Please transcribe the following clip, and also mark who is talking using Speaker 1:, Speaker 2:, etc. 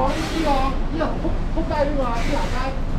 Speaker 1: 哦，你几个？你啊，扑扑街对个你哪街？